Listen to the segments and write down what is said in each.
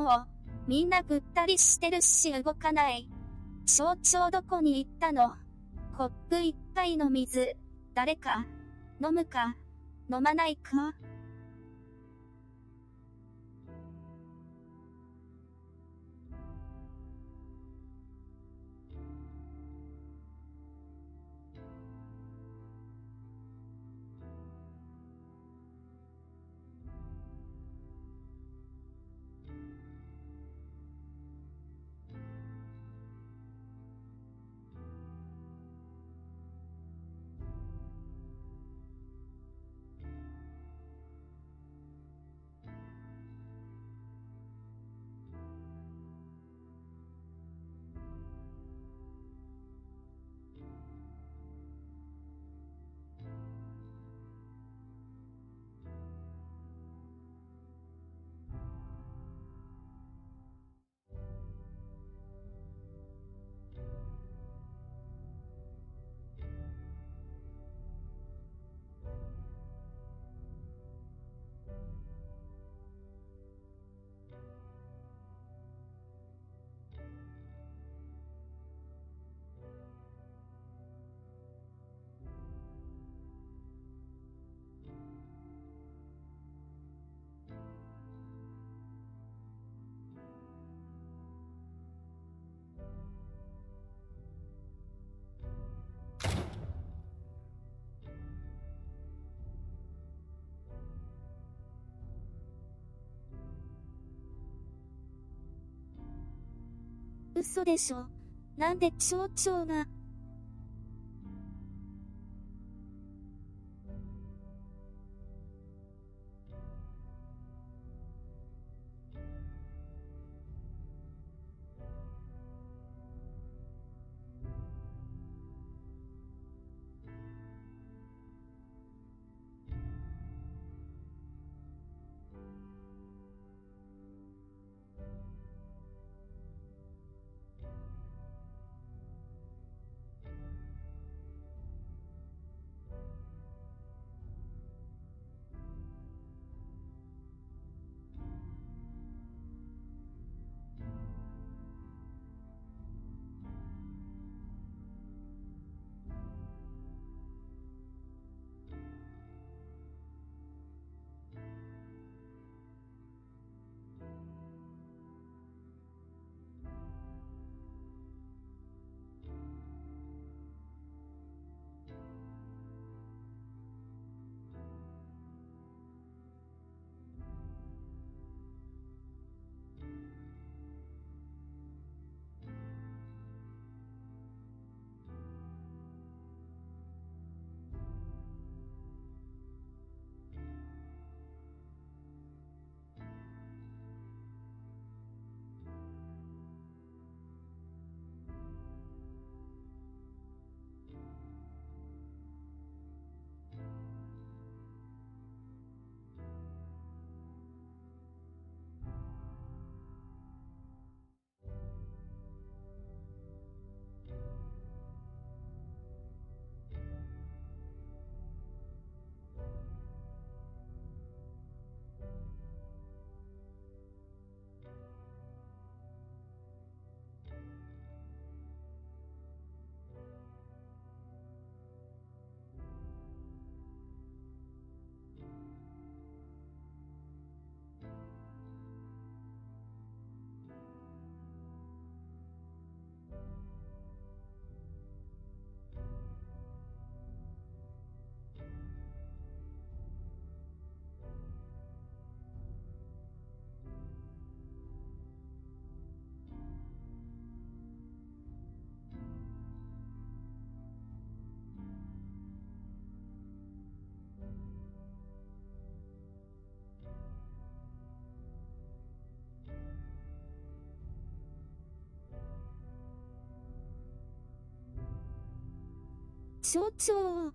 もう、みんなぐったりしてるし動かない。象徴どこに行ったの？コップ一杯の水、誰か、飲むか、飲まないか？嘘でしょ。なんで気象庁が。象徴。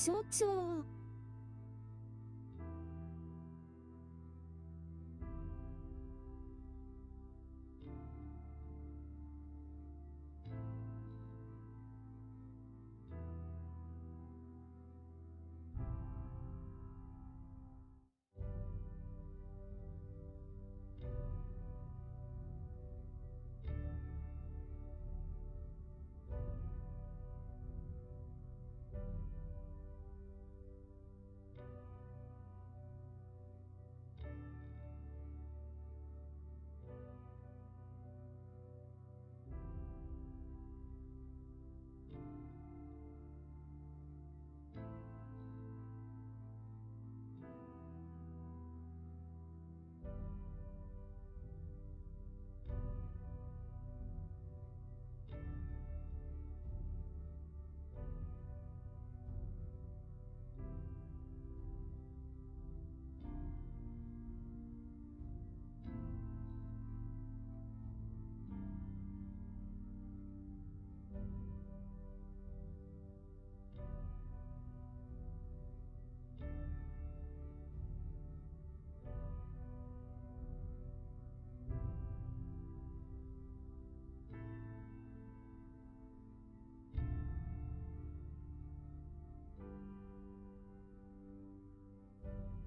所長。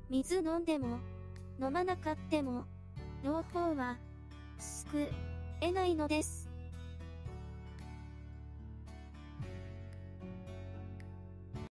水飲んでも、飲まなかっても、両方は、救えないのです。